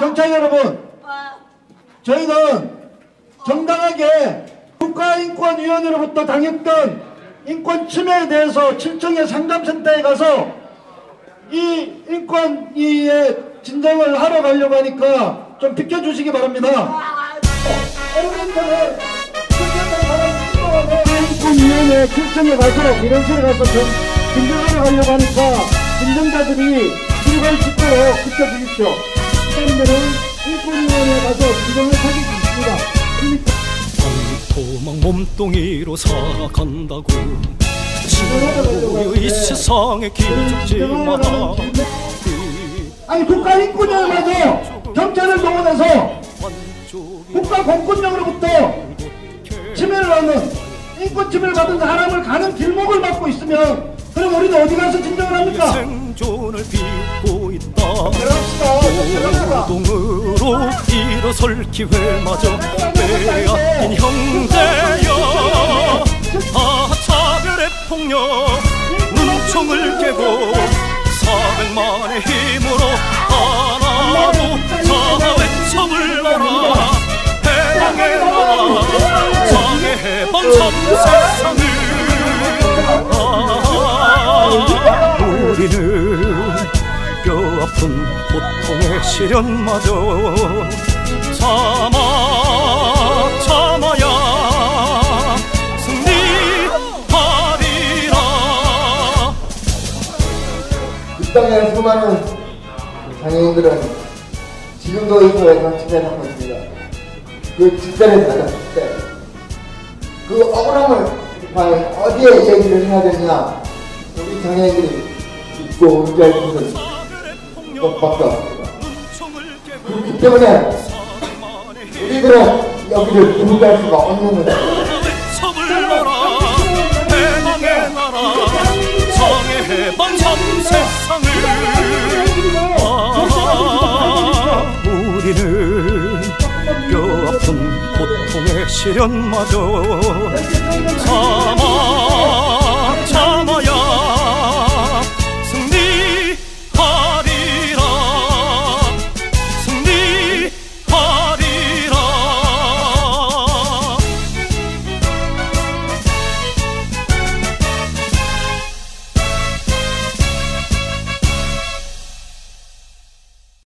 경찰 여러분, 저희는 정당하게 국가인권위원회로부터 당했던 인권 침해에 대해서 7층의 상담센터에 가서 이 인권위의 진정을 하러 가려고 하니까 좀 비켜주시기 바랍니다. 인권위원회 7층에 가서 민원실에 가서 좀 진정하러 가려고 하니까 진정자들이 출발 짓도록 비켜주십시오. 사람들은 인권위원회에 가서 진정을 사기 있습니다. 도망 몸뚱이로 살아간다고. 지구의 세상에 기죽지마 아니 국가 인권위원회에서 경찰을 동원해서 국가 공권력으로부터 침해를 하는 인권 침해를 받은 사람을 가는 길목을 막고 있으면 그럼 우리는 어디 가서 진정을 합니까? 그럽시다. 노동으로 일어설 기회마저 빼앗긴 형제여 다 차별의 폭력 눈총을 깨고 사백만의 힘으로 하나도 다 해방의 나라 장의 해방 전 세상 아픈 고통의 시련마저 참아 참아야 승리하리라 이 땅의 수많은 장애인들은 지금도 이 사회에서 침해받고 있습니다. 그 집단에 따라 집단. 그 억울함을 과연 어디에 얘기를 해야 되느냐. 우리 장애인들이 있고 의지할 곳은 것밖에 없습니다. 그렇기 때문에 우리들은 여기를 분리할 수가 없는 거다. 세상을 아, 우리는 뼈아픈 고통의 시련마저